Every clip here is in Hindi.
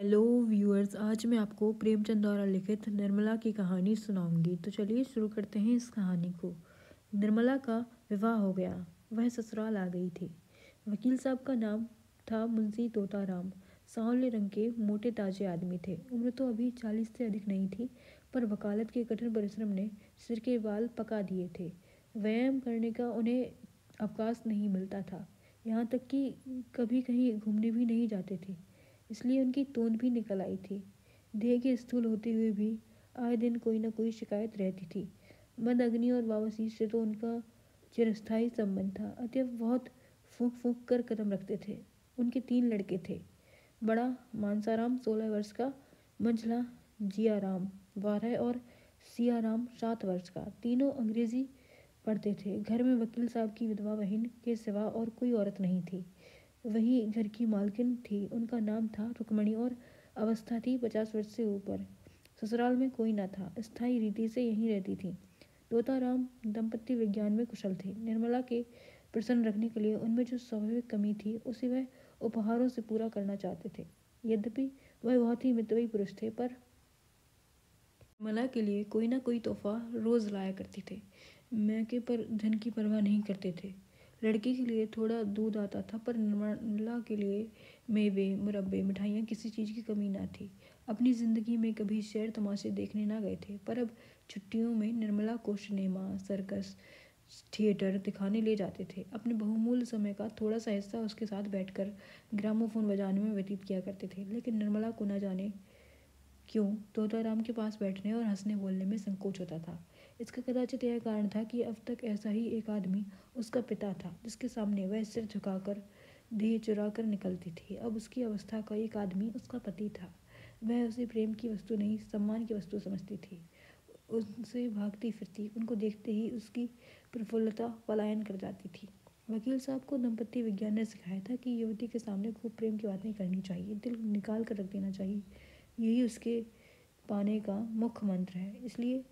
हेलो व्यूअर्स आज मैं आपको प्रेमचंद द्वारा लिखित निर्मला की कहानी सुनाऊँगी। तो चलिए शुरू करते हैं इस कहानी को। निर्मला का विवाह हो गया। वह ससुराल आ गई थी। वकील साहब का नाम था मुंशी तोताराम। सांवले रंग के मोटे ताजे आदमी थे। उम्र तो अभी चालीस से अधिक नहीं थी, पर वकालत के कठिन परिश्रम ने सिर के बाल पका दिए थे। व्यायाम करने का उन्हें अवकाश नहीं मिलता था। यहाँ तक कि कभी कहीं घूमने भी नहीं जाते थे। इसलिए उनकी तोंद भी निकल आई थी। देह के स्थूल होते हुए भी आए दिन कोई ना कोई शिकायत रहती थी। मद, अग्नि और बाबासी से तो उनका चिरस्थायी संबंध था। अतः बहुत फूक फूक कर कदम रखते थे। उनके तीन लड़के थे। बड़ा मानसाराम, सोलह वर्ष का, मंझला जियाराम, बारह और सियाराम, सात वर्ष का। तीनों अंग्रेज़ी पढ़ते थे। घर में वकील साहब की विधवा बहन के सिवा और कोई औरत नहीं थी। वही घर की मालकिन थी। उनका नाम था रुक्मणी और अवस्था थी पचास वर्ष से ऊपर। ससुराल में कोई न था। स्थायी रीति से यहीं रहती थी। तोताराम दंपत्ति विज्ञान में कुशल थे। निर्मला के प्रसन्न रखने के लिए उनमें जो स्वाभाविक कमी थी, उसे वह उपहारों से पूरा करना चाहते थे। यद्यपि वह बहुत ही मितवयी पुरुष थे, पर निर्मला के लिए कोई ना कोई तोहफा रोज लाया करते थे। मैके पर धन की परवाह नहीं करते थे। लड़की के लिए थोड़ा दूध आता था, पर निर्मला के लिए मेवे, मुरब्बे, मिठाइयाँ किसी चीज़ की कमी ना थी। अपनी ज़िंदगी में कभी शहर तमाशे देखने ना गए थे, पर अब छुट्टियों में निर्मला को सिनेमा, सर्कस, थिएटर दिखाने ले जाते थे। अपने बहुमूल्य समय का थोड़ा सा हिस्सा उसके साथ बैठकर ग्रामोफोन बजाने में व्यतीत किया करते थे, लेकिन निर्मला को न जाने क्यों? तोताराम के पास बैठने और हंसने बोलने में संकोच होता था। इसका कदाचित यह कारण था कि अब तक ऐसा ही एक आदमी उसका पिता था, जिसके सामने वह सिर झुकाकर, देह चुरा कर निकलती थी। अब उसकी अवस्था का एक आदमी उसका पति था। वह उसे प्रेम की वस्तु नहीं, सम्मान की वस्तु समझती थी। उनसे भागती फिरती, उनको देखते ही उसकी प्रफुल्लता पलायन कर जाती थी। वकील साहब को दंपत्ति विज्ञान ने सिखाया था कि युवती के सामने खूब प्रेम की बातें करनी चाहिए, दिल निकाल कर रख देना चाहिए। यही उसके पाने का मुख्य मंत्र है। इसलिए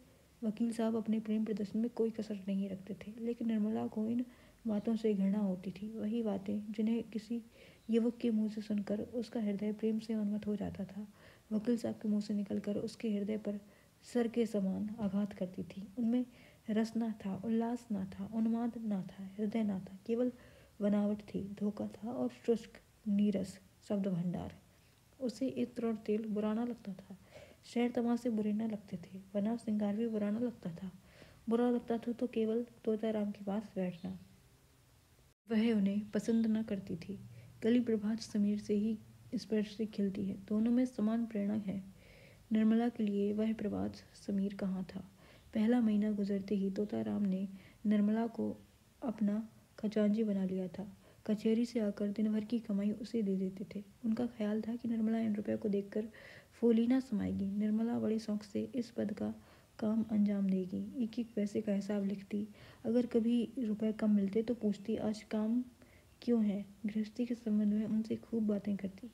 वकील साहब अपने प्रेम प्रदर्शन में कोई कसर नहीं रखते थे, लेकिन निर्मला को इन बातों से घृणा होती थी। वही बातें जिन्हें किसी युवक के मुँह से सुनकर उसका हृदय प्रेम से उन्मत हो जाता था। वकील साहब के मुँह से निकलकर उसके हृदय पर सर के समान आघात करती थी। उनमें रस ना था, उल्लास ना था, उन्माद ना था, हृदय ना था, केवल बनावट थी, धोखा था और शुष्क, नीरस शब्द भंडार उसे इत्र और तेल बुराना लगता था। शहर तमाशे बुरे न लगते थे बना श्रृंगार भी बुरा न लगता था। बुरा लगता था तो केवल तोताराम के पास बैठना। वह उन्हें पसंद न करती थी। कली प्रभात समीर से ही स्पर्श से खिलती है। दोनों में समान प्रेरणा है। निर्मला के लिए वह प्रभात समीर कहाँ था? पहला महीना गुजरते ही तोताराम ने निर्मला को अपना खजांजी बना लिया था। कचहरी से आकर दिन भर की कमाई उसे दे देते थे। उनका ख्याल था कि निर्मला इन रुपये को देखकर फूली ना समाएगी। निर्मला बड़े शौक से इस पद का काम अंजाम देगी। एक एक पैसे का हिसाब लिखती, अगर कभी रुपए कम मिलते तो पूछती, आज काम क्यों है? गृहस्थी के संबंध में उनसे खूब बातें करती।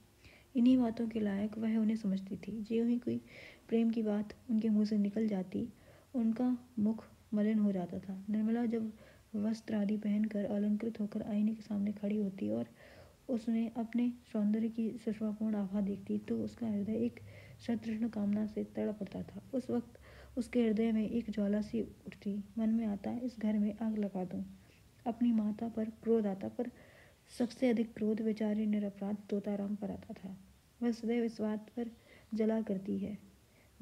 इन्हीं बातों के लायक वह उन्हें समझती थी। जो ही कोई प्रेम की बात उनके मुँह से निकल जाती, उनका मुख मलिन हो जाता था। निर्मला जब वस्त्र आदि पहनकर अलंकृत होकर आईने के सामने खड़ी होती और उसमें अपने सौंदर्य की सुषमापूर्ण आभा देखती तो उसका हृदय एक सतृष्ण कामना से तड़प पड़ता था। उस वक्त उसके हृदय में एक ज्वाला सी उठती, मन में आता, इस घर में आग लगा दूँ। अपनी माता पर क्रोध आता, पर सबसे अधिक क्रोध बेचारे निरपराध तोताराम पर आता था। वह सदैव इस बात पर जला करती है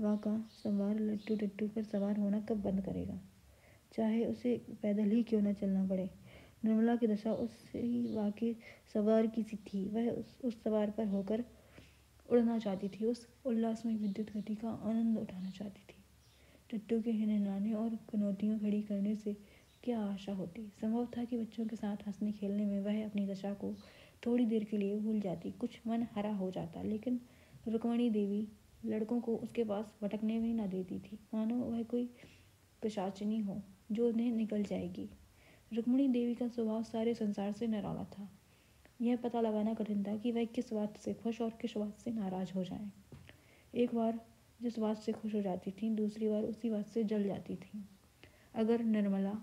वहाँ का सवार लट्टू टट्टू पर सवार होना कब बंद करेगा? चाहे उसे पैदल ही क्यों न चलना पड़े। निर्मला की दशा उससे ही वाकई सवार की सी थी। वह उस, उस सवार पर होकर उड़ना चाहती थी। उस उल्लास में विद्युत गति का आनंद उठाना चाहती थी। टट्टू के हिनहाने और कनौतियाँ खड़ी करने से क्या आशा होती? संभव था कि बच्चों के साथ हंसने खेलने में वह अपनी दशा को थोड़ी देर के लिए भूल जाती। कुछ मन हरा हो जाता लेकिन रुक्मणी देवी लड़कों को उसके पास भटकने भी ना देती थी। मानो वह कोई प्रशाचनी हो। जो उन्हें निकल जाएगी। रुक्मणी देवी का स्वभाव सारे संसार से निराला था। यह पता लगाना कठिन था कि वह किस बात से खुश और किस बात से नाराज़ हो जाए। एक बार जिस बात से खुश हो जाती थी, दूसरी बार उसी बात से जल जाती थी। अगर निर्मला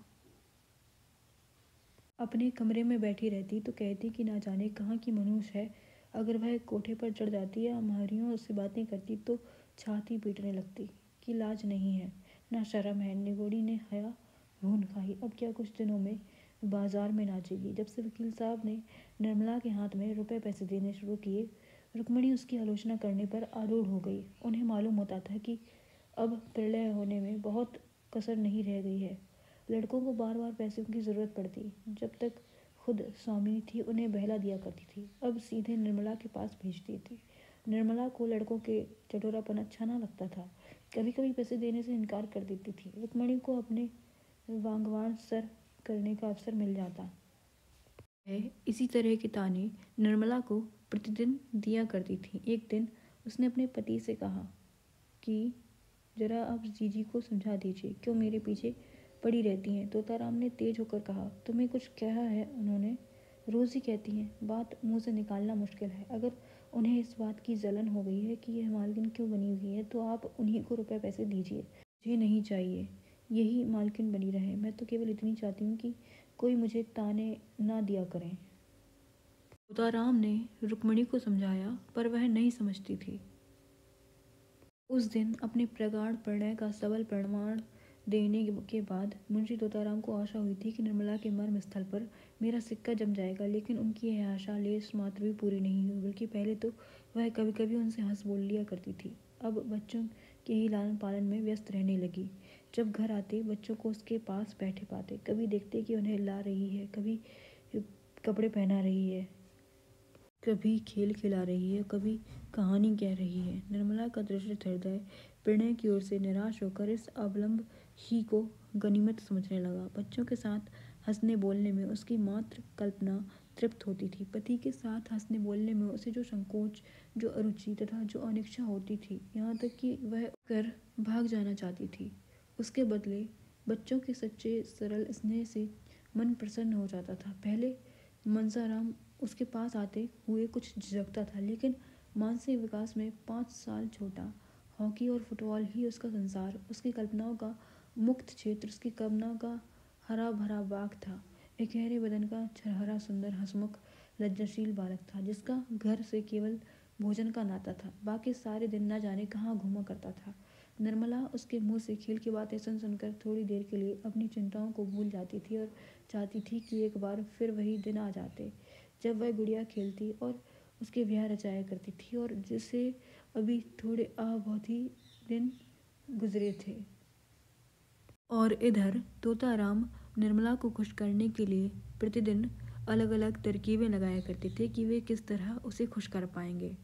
अपने कमरे में बैठी रहती तो कहती कि ना जाने कहाँ की मनुष्य है। अगर वह कोठे पर चढ़ जाती या महरियों से बातें करती तो छाती पीटने लगती कि लाज नहीं है, ना शर्म है, निगोड़ी ने हया भून खाई। अब क्या कुछ दिनों में बाज़ार में नाचेगी जब से वकील साहब ने निर्मला के हाथ में रुपए पैसे देने शुरू किए, रुक्मणी उसकी आलोचना करने पर आरूढ़ हो गई। उन्हें मालूम होता था कि अब प्रलय होने में बहुत कसर नहीं रह गई है। लड़कों को बार बार पैसों की ज़रूरत पड़ती। जब तक खुद स्वामी थी, उन्हें बहला दिया करती थी। अब सीधे निर्मला के पास भेजती थी निर्मला को लड़कों के चटोरापन अच्छा ना लगता था। कभी कभी पैसे देने से इनकार कर देती थी। रुक्मणी को अपने वांगवान सर करने का अवसर मिल जाता। है इसी तरह के ताने निर्मला को प्रतिदिन दिया करती थी। एक दिन उसने अपने पति से कहा कि, जरा आप जीजी को समझा दीजिए, क्यों मेरे पीछे पड़ी रहती हैं? तोताराम ने तेज होकर कहा, तुम्हें कुछ कहा है? उन्होंने रोज़ ही कहती हैं, बात मुँह से निकालना मुश्किल है। अगर उन्हें इस बात की जलन हो गई है कि यह मालकिन क्यों बनी हुई है तो आप उन्हीं को रुपए पैसे दीजिए। मुझे नहीं चाहिए। यही मालकिन बनी रहे। मैं तो केवल इतनी चाहती हूँ कि कोई मुझे ताने ना दिया करें। तोताराम ने रुक्मणी को समझाया, पर वह नहीं समझती थी। उस दिन अपने प्रगाढ़ प्रणय का सबल प्रमाण देने के बाद मुंशी तोताराम को आशा हुई थी कि निर्मला के मर्म स्थल पर मेरा सिक्का जम जाएगा, लेकिन उनकी यह आशा, लेस मात्र भी पूरी नहीं हुई, बल्कि पहले तो वह कभी कभी उनसे हंस बोल लिया करती थी। अब बच्चों के ही लालन पालन में व्यस्त रहने लगी। जब घर आते, बच्चों को उसके पास बैठे पाते। कभी देखते कि उन्हें ला रही है, कभी कपड़े पहना रही है, कभी खेल खिला रही है, कभी कहानी कह रही है। निर्मला का दृश्य हृदय प्रणय की ओर से निराश होकर इस अवलंब ही को गनीमत समझने लगा। बच्चों के साथ हंसने बोलने में उसकी मात्र कल्पना तृप्त होती थी। पति के साथ हंसने बोलने में उसे जो संकोच, जो अरुचि तथा जो अनिच्छा होती थी, यहाँ तक कि वह कर भाग जाना चाहती थी। उसके बदले बच्चों के सच्चे, सरल स्नेह से मन प्रसन्न हो जाता था। पहले मनसाराम उसके पास आते हुए कुछ झिझकता था, लेकिन मानसिक विकास में पाँच साल छोटा। हॉकी और फुटबॉल ही उसका संसार। उसकी कल्पनाओं का मुक्त क्षेत्र, उसकी कल्पना का हरा भरा बाग था। एक गहरे बदन का छरहरा सुंदर, हसमुख, लज्जाशील बालक था, जिसका घर से केवल भोजन का नाता था। बाकी सारे दिन न जाने कहाँ घूमा करता था। निर्मला उसके मुँह से खेल की बातें सुन सुनकर थोड़ी देर के लिए अपनी चिंताओं को भूल जाती थी और चाहती थी कि एक बार फिर वही दिन आ जाते, जब वह गुड़िया खेलती और उसके ब्याह रचाया करती थी और जिससे अभी थोड़े आ बहुत ही दिन गुजरे थे। और इधर तोताराम निर्मला को खुश करने के लिए प्रतिदिन अलग अलग तरकीबें लगाया करते थे कि वे किस तरह उसे खुश कर पाएँगे।